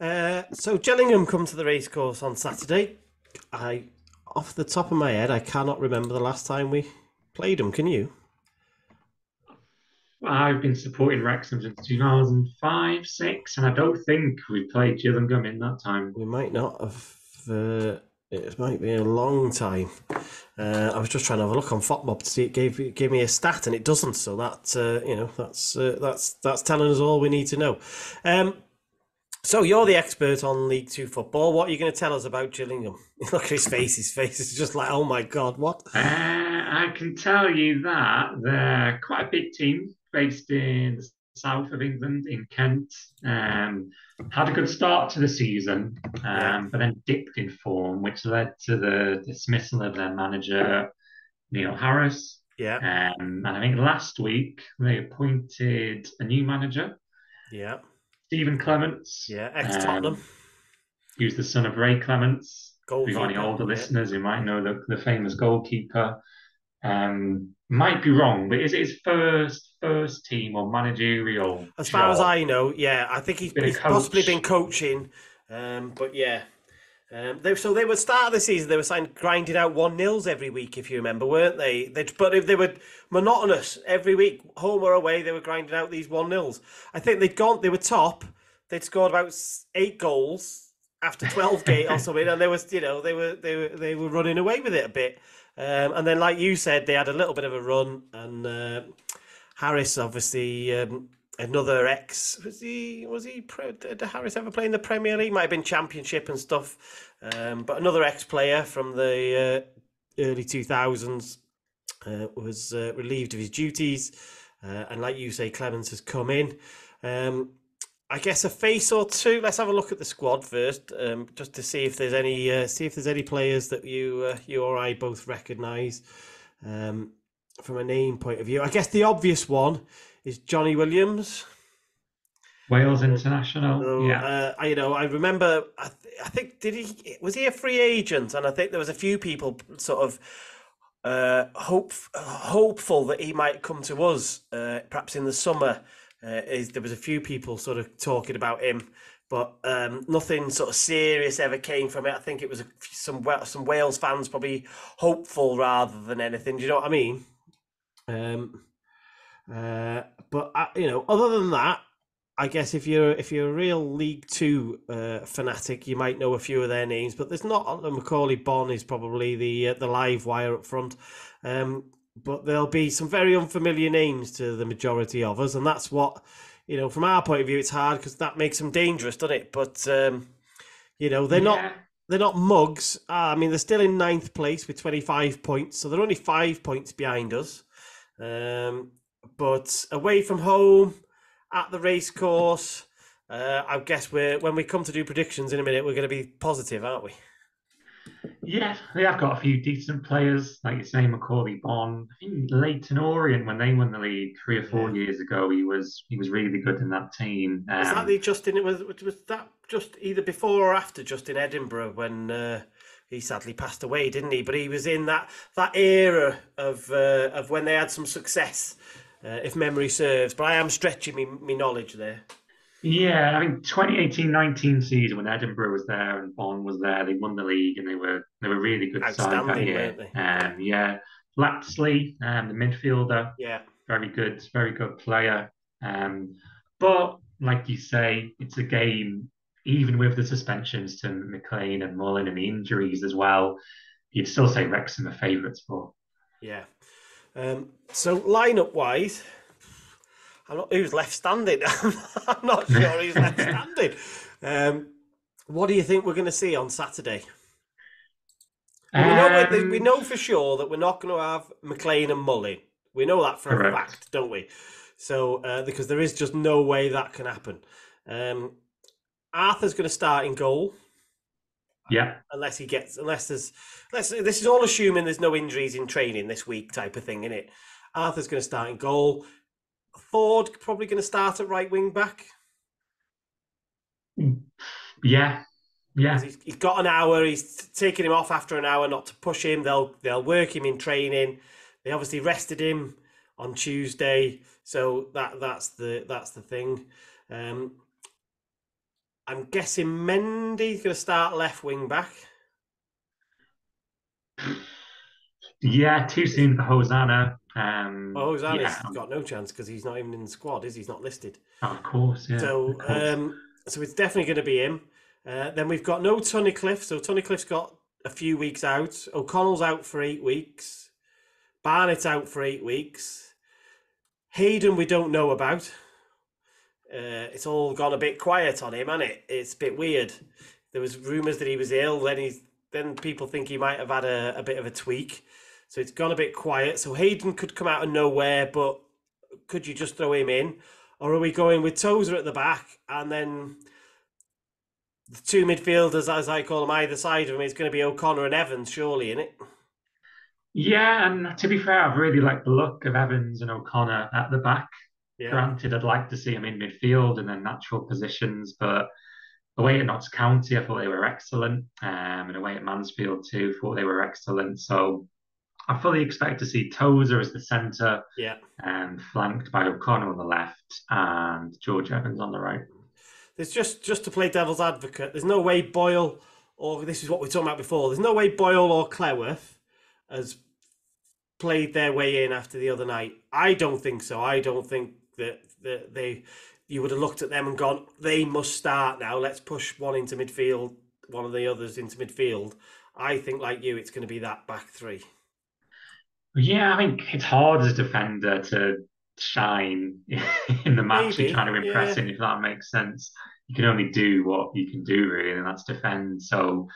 Uh, so Gillingham come to the racecourse on Saturday. I, off the top of my head, I cannot remember the last time we played them. Can you? I've been supporting Wrexham since 2005, 6, and I don't think we played Gillingham in that time. We might not have. Uh, it might be a long time. Uh, I was just trying to have a look on FotMob to see it gave it gave me a stat, and it doesn't. So that uh, you know that's uh, that's that's telling us all we need to know. Um, so you're the expert on League Two football. What are you going to tell us about Gillingham? Look at his face. His face is just like, oh my god, what? Uh, I can tell you that they're quite a big team based in the south of England, in Kent. Um, had a good start to the season, um, but then dipped in form, which led to the dismissal of their manager, Neil Harris. Yeah. Um, and I think last week they appointed a new manager, Yeah. Stephen Clemence. Yeah. Ex Tottenham. Um, he was the son of Ray Clemence. If you've got any older yeah. listeners who might know the, the famous goalkeeper. Um, might be wrong, but is it his first first team or managerial? As far as? I know, yeah, I think he's, Been he's possibly been coaching, um, but yeah. Um, they, so they would start of the season. They were signed, grinding out one nils every week, if you remember, weren't they? They but if they were monotonous every week, home or away, they were grinding out these one nils. I think they'd gone. They were top. They'd scored about eight goals after twelve games or something, and they was you know they were they were they were running away with it a bit. Um, and then, like you said, they had a little bit of a run, and uh, Harris obviously um, another ex. Was he? Was he? Did Harris ever play in the Premier League? Might have been Championship and stuff. Um, but another ex-player from the uh, early two thousands uh, was uh, relieved of his duties, uh, and like you say, Clemence has come in. Um, I guess a face or two. Let's have a look at the squad first, um, just to see if there's any uh, see if there's any players that you uh, you or I both recognise um, from a name point of view. I guess the obvious one is Johnny Williams. Wales international. So, yeah, uh, I, you know, I remember. I, th- I think did he was he a free agent? And I think there was a few people sort of uh, hope hopeful that he might come to us, uh, perhaps in the summer. Uh, is there was a few people sort of talking about him, but um, nothing sort of serious ever came from it. I think it was a, some some Wales fans probably hopeful rather than anything. Do you know what I mean? Um, uh, but uh, you know, other than that, I guess if you're if you're a real League Two uh, fanatic, you might know a few of their names. But there's not. Macaulay Bonne is probably the uh, the live wire up front. Um, but there'll be some very unfamiliar names to the majority of us, and that's what you know. From our point of view, it's hard because that makes them dangerous, doesn't it? But um, you know, they're not they're not mugs. Ah, I mean, they're still in ninth place with 25 points, so they're only five points behind us. Um, but away from home, at the racecourse, uh, I guess we're when we come to do predictions in a minute, we're going to be positive, aren't we? Yeah, they have got a few decent players, like you say, Macaulay Bonne. I think Leyton Orient, when they won the league three or four years ago, he was he was really good in that team. Was that Um, the Justin? It was was that just either before or after Justin Edinburgh when uh, he sadly passed away, didn't he? But he was in that that era of uh, of when they had some success, uh, if memory serves. But I am stretching me, me knowledge there. yeah, I mean, 2018-19 season when Edinburgh was there and Bonne was there, they won the league and they were they were really good side that year. Um, yeah, Lapslie, um, the midfielder, Yeah, very good, very good player. Um, but like you say, it's a game, even with the suspensions to McClean and Mullin and the injuries as well, you'd still say Wrexham are favourites for. yeah. Um, so lineup wise, I'm not who's left standing. I'm not sure who's left standing. Um, what do you think we're going to see on Saturday? we, know, we- Um, know for sure that we're not going to have McClean and Mullin. We know that for a fact, don't we? So uh, because there is just no way that can happen. Um, Arthur's going to start in goal Yeah, unless he gets unless there's unless this is all assuming there's no injuries in training this week type of thing, is it? Arthur's going to start in goal. Forde probably going to start at right wing back. yeah, yeah. He's, he's got an hour. He's taking him off after an hour, not to push him. They'll they'll work him in training. They obviously rested him on Tuesday, so that that's the that's the thing. Um, I'm guessing Mendy's going to start left wing back. Yeah, too soon for Hosannah. Um, Well, Hosannah's yeah, got no chance because he's not even in the squad, is he? He's not listed. of course. Yeah. So, course. um, so it's definitely going to be him. Uh, then we've got no Tony Cliff. So Tony Cliff's got a few weeks out. O'Connell's out for eight weeks. Barnett's out for eight weeks. Hayden, we don't know about. Uh, it's all gone a bit quiet on him, hasn't it? It's a bit weird. There was rumours that he was ill. Then he's then people think he might have had a, a bit of a tweak. So it's gone a bit quiet. So Hayden could come out of nowhere, but could you just throw him in? Or are we going with Tozer at the back and then the two midfielders, as I call them, either side of him is going to be O'Connor and Evans, surely, isn't it? yeah, and to be fair, I've really liked the look of Evans and O'Connor at the back. Yeah. Granted, I'd like to see them in midfield and their natural positions, but away at Notts County, I thought they were excellent, um, and away at Mansfield too, thought they were excellent. So I fully expect to see Tozer as the centre, Yeah. um, flanked by O'Connor on the left and George Evans on the right. There's just just to play devil's advocate. There's no way Boyle or this is what we were talking about before. There's no way Boyle or Cleworth has played their way in after the other night. I don't think so. I don't think that they you would have looked at them and gone, they must start now. Let's push one into midfield, one of the others into midfield. I think like you, it's going to be that back three. Yeah, I think it's hard as a defender to shine in the match Maybe, you're trying to impress yeah. in, if that makes sense. You can only do what you can do, really, and that's defend. So,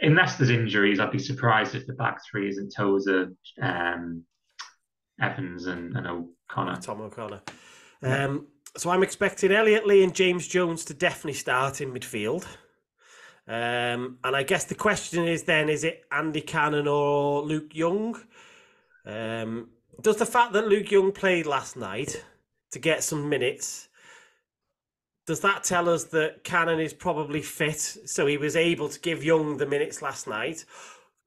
unless there's injuries, I'd be surprised if the back three isn't Tozer, um, Evans, and, and O'Connor. Tom O'Connor. Um, so I'm expecting Elliot Lee and James Jones to definitely start in midfield. Um, and I guess the question is then, is it Andy Cannon or Luke Young? Um, does the fact that Luke Young played last night to get some minutes, does that tell us that Cannon is probably fit, so he was able to give Young the minutes last night?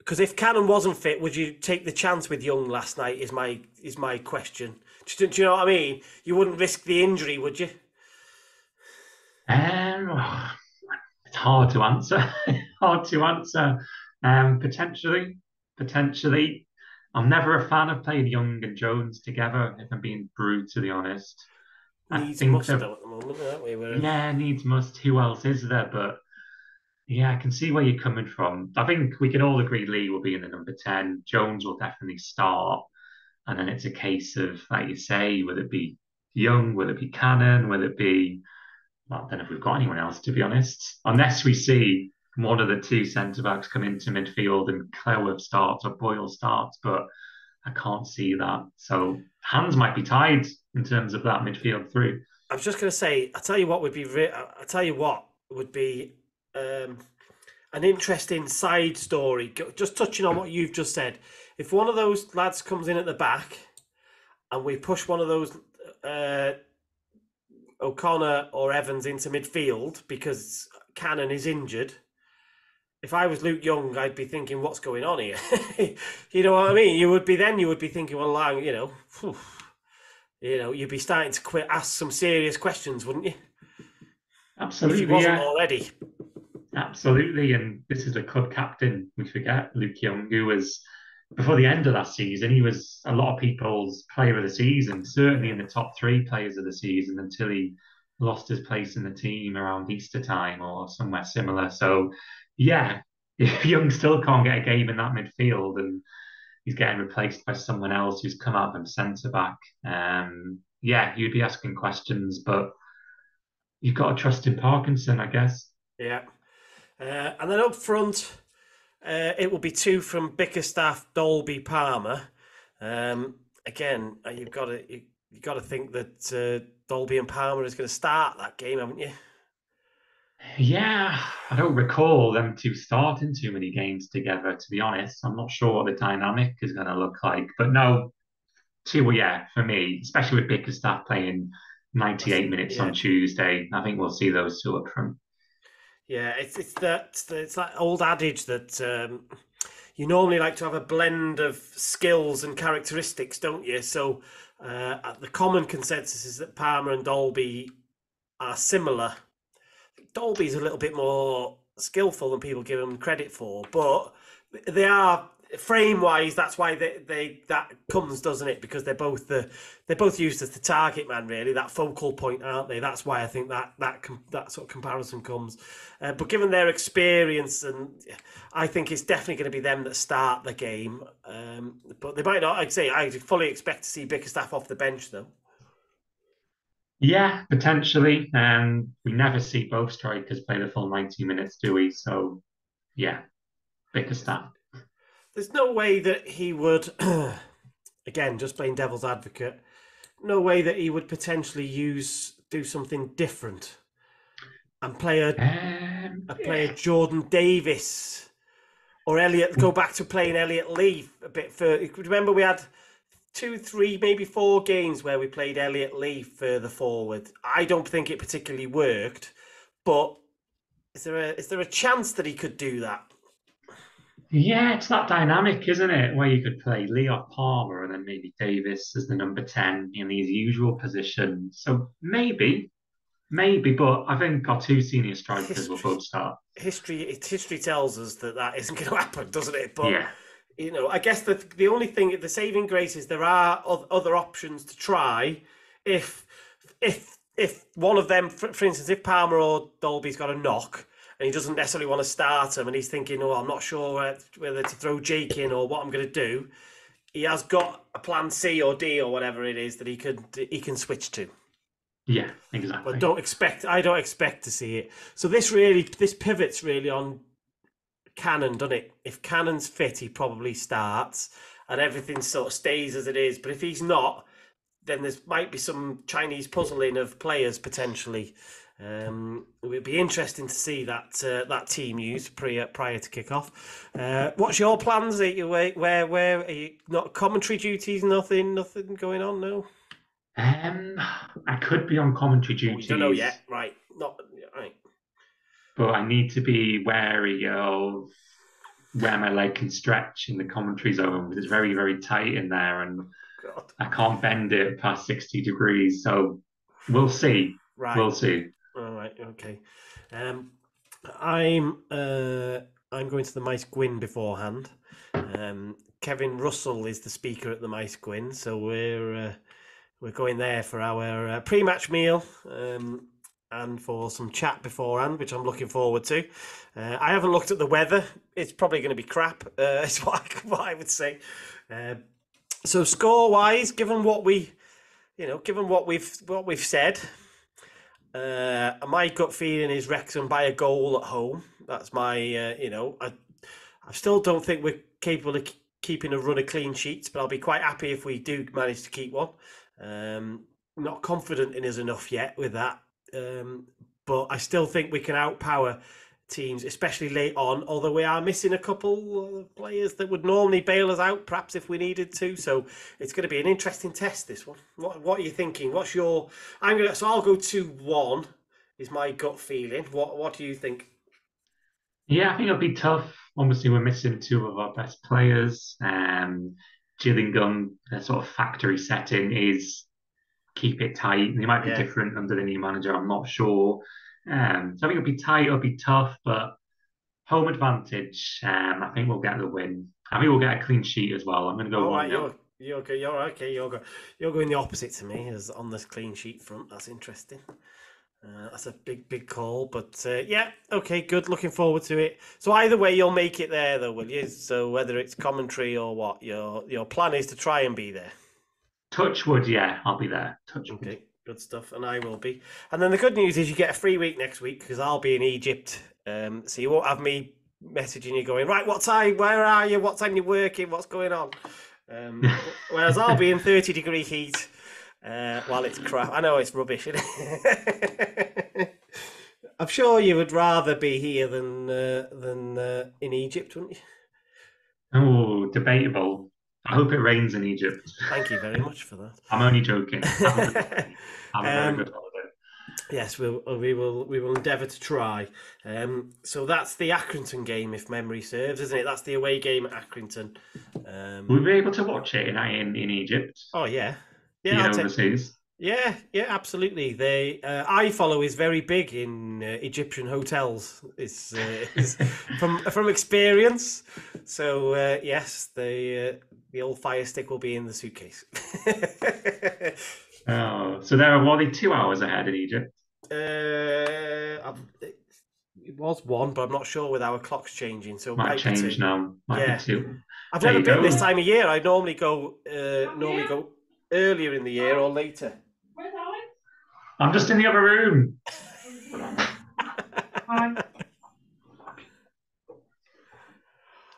Because if Cannon wasn't fit, would you take the chance with Young last night? Is my is my question. Do you, do you know what I mean? You wouldn't risk the injury, would you? Um, it's hard to answer. hard to answer. Um, potentially, potentially. I'm never a fan of playing Young and Jones together. If I'm being brutally honest, I Needs think must that- though at the moment, aren't we? We're, Yeah, needs must. Who else is there? But yeah, I can see where you're coming from. I think we can all agree Lee will be in the number 10. Jones will definitely start. And then it's a case of, like you say, will it be Young? Will it be Cannon? Will it be. Well, I don't know if we've got anyone else, to be honest. Unless we see one of the two centre backs come into midfield and Cleworth starts or Boyle starts, but I can't see that. So hands might be tied in terms of that midfield through. I was just going to say, I tell you what would be, re- I tell you what would be um, an interesting side story. Just touching on what you've just said, if one of those lads comes in at the back, and we push one of those uh, O'Connor or Evans into midfield because Cannon is injured. If I was Luke Young, I'd be thinking, "What's going on here?" you know what I mean? You would be then. You would be thinking, "Well, like, you know." phew, you know, you'd be starting to quit, ask some serious questions, wouldn't you? Absolutely, If you wasn't yeah. already. Absolutely, and this is the club captain. We forget Luke Young, who was before the end of that season, he was a lot of people's player of the season, certainly in the top three players of the season until he lost his place in the team around Easter time or somewhere similar. So, yeah, if Young still can't get a game in that midfield and he's getting replaced by someone else who's come out from centre back, um, yeah, you'd be asking questions, but you've got to trust in Parkinson, I guess. Yeah. Uh, and then up front, uh, it will be two from Bickerstaff, Dalby, Palmer. Um, again, uh, you've got to you, you got to think that uh, Dalby and Palmer is going to start that game, haven't you? Yeah, I don't recall them two starting too many games together, to be honest. I'm not sure what the dynamic is going to look like. But no, two, yeah, for me, especially with Bickerstaff playing 98 minutes yeah. on Tuesday, I think we'll see those two up front. Yeah, it's it's that it's that old adage that um, you normally like to have a blend of skills and characteristics, don't you? So uh, the common consensus is that Palmer and Dalby are similar. Dalby's a little bit more skillful than people give him credit for, but they are frame wise. That's why they, they that comes, doesn't it? Because they're both the they're both used as the target man, really, that focal point, aren't they? That's why I think that that that sort of comparison comes. Uh, but given their experience, and I think it's definitely going to be them that start the game. Um, but they might not. I'd say I fully expect to see Bickerstaff off the bench, though. Yeah, potentially. Um, we never see both strikers play the full 90 minutes, do we? So, yeah, Bickerstaff. There's no way that he would, again, just playing devil's advocate, no way that he would potentially use do something different and play a, Um, a player Jordan Davies or Elliot. Go back to playing Elliot Lee a bit further. Remember, we had two, three, maybe four games where we played Elliot Lee further forward. I don't think it particularly worked, but is there a is there a chance that he could do that? Yeah, it's that dynamic, isn't it? Where you could play Leo Palmer and then maybe Davies as the number 10 in his usual position. So maybe, maybe, but I think our two senior strikers will both start. History history tells us that that isn't going to happen, doesn't it? But Yeah. you know, I guess the the only thing, the saving grace is there are other options to try. If if if one of them, for, for instance, if Palmer or Dalby's got a knock and he doesn't necessarily want to start him, and he's thinking, oh, I'm not sure whether, to throw Jake in or what I'm going to do. He has got a plan C or D or whatever it is that he could he can switch to. Yeah, exactly. But don't expect. I don't expect to see it. So this really, this pivots really on Cannon, doesn't it? If Cannon's fit, he probably starts, and everything sort of stays as it is. But if he's not, then there might be some Chinese puzzling of players potentially. Um, it would be interesting to see that uh, that team used prior prior to kick off. Uh, what's your plans? Are you where where are you not commentary duties? Nothing, nothing going on. No, Um, I could be on commentary duties, don't know yet. Right, not right. but I need to be wary of where my leg can stretch in the commentary zone because it's very, very tight in there, and God. I can't bend it past sixty degrees. So we'll see. Right. We'll see. Right. Okay. Um, I'm uh, I'm going to the Mice Gwyn beforehand. Um, Kevin Russell is the speaker at the Mice Gwyn, so we're uh, we're going there for our uh, pre-match meal um, and for some chat beforehand, which I'm looking forward to. Uh, I haven't looked at the weather; it's probably going to be crap. Uh, is what I, what I would say. Uh, so score-wise, given what we, you know, given what we've what we've said, uh, my gut feeling is Wrexham by a goal at home. That's my, uh, you know, I, I still don't think we're capable of keeping a run of clean sheets, but I'll be quite happy if we do manage to keep one. Um, not confident in us enough yet with that, um, but I still think we can outpower teams, especially late on. Although we are missing a couple of players that would normally bail us out, perhaps if we needed to. So it's going to be an interesting test. This one. What What are you thinking? What's your? I'm gonna. So I'll go two one. Is my gut feeling. What What do you think? Yeah, I think it'll be tough. Obviously, we're missing two of our best players. Um, Gillingham, their sort of factory setting is keep it tight. They might be Yeah. different under the new manager. I'm not sure. Um, so I think it'll be tight. It'll be tough, but home advantage. Um, I think we'll get the win. I think we'll get a clean sheet as well. I'm going to go All right, 0 you're you're go- you're okay. You're go, you're going the opposite to me as on this clean sheet front. That's interesting. Uh, that's a big big call, but uh, yeah, okay, good. Looking forward to it. So either way, you'll make it there, though, will you? So whether it's commentary or what, your your plan is to try and be there. Touchwood, yeah, I'll be there. Touchwood. Okay, good stuff, and I will be. And then the good news is you get a free week next week because I'll be in Egypt. Um, so you won't have me messaging you going right. What time? Where are you? What time you working? What's going on? Um, whereas I'll be in thirty degree heat uh, while it's crap. I know it's rubbish. Isn't it? I'm sure you would rather be here than uh, than uh, in Egypt, wouldn't you? Oh, debatable. I hope it rains in Egypt. Thank you very much for that. I'm only joking. Have a, have a very Um, good holiday. Yes, we'll, we will we will endeavour to try. Um, so that's the Accrington game, if memory serves, isn't it? That's the away game at Accrington. We'll Um, be able to watch it in in, in Egypt, oh yeah, yeah. I'll take, overseas. Yeah, yeah, absolutely. They uh, follow is very big in uh, Egyptian hotels. It's, uh, it's from from experience. So uh, yes, the uh, the old Fire Stick will be in the suitcase. Oh, so there are only two hours ahead in Egypt. uh, it was one, but I'm not sure with our clocks changing. So Might might change two. now. Might Yeah. be two. I've There never been go. this time of year. I normally go uh, normally go earlier in the year or later. I'm just in the other room.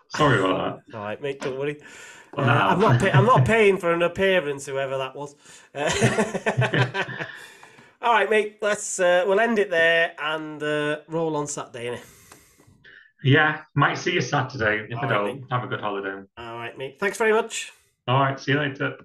Sorry about that. All right, mate, don't worry. Uh. I'm not. Pay- I'm not paying for an appearance, whoever that was. Uh, all right, mate. Let's. Uh, we'll end it there and uh, roll on Saturday. Innit? Yeah, might see you Saturday. If I All right, don't, have a good holiday. All right, mate. Thanks very much. All right, see you later.